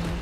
Been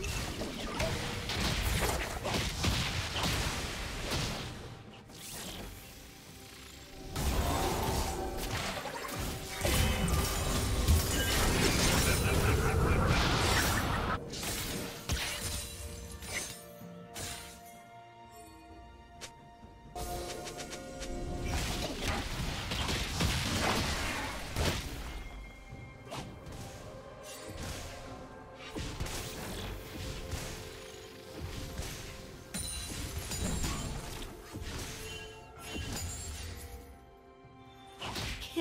Yeah.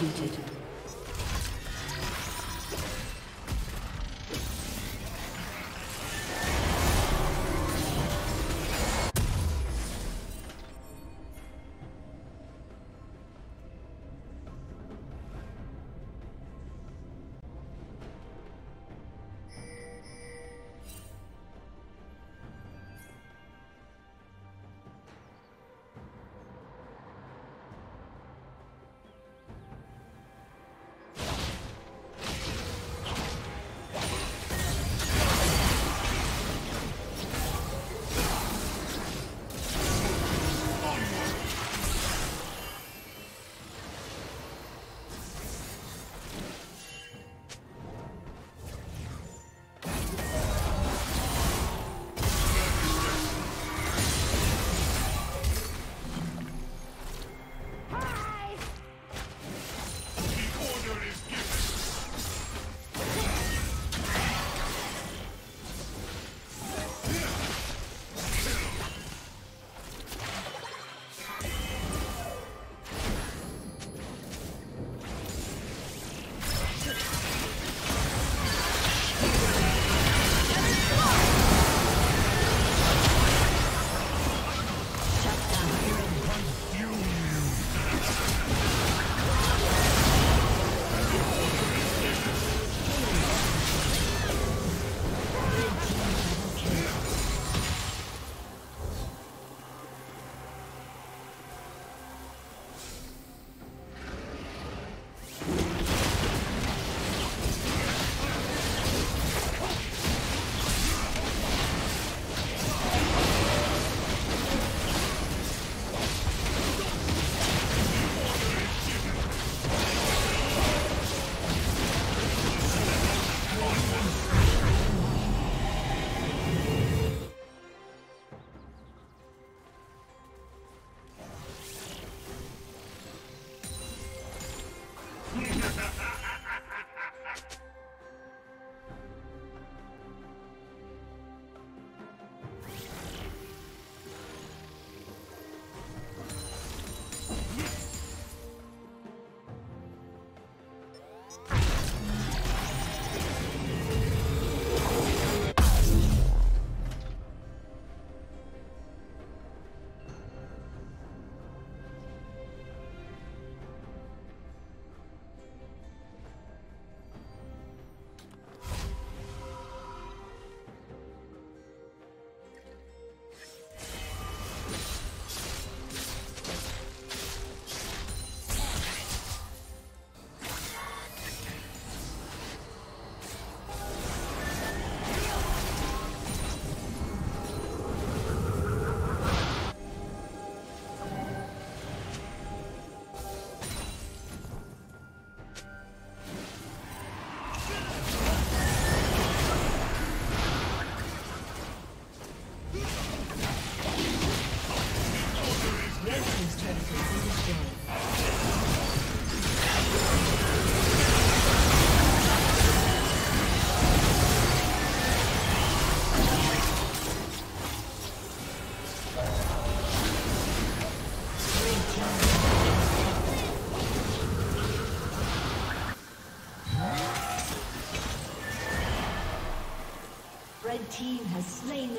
Executed.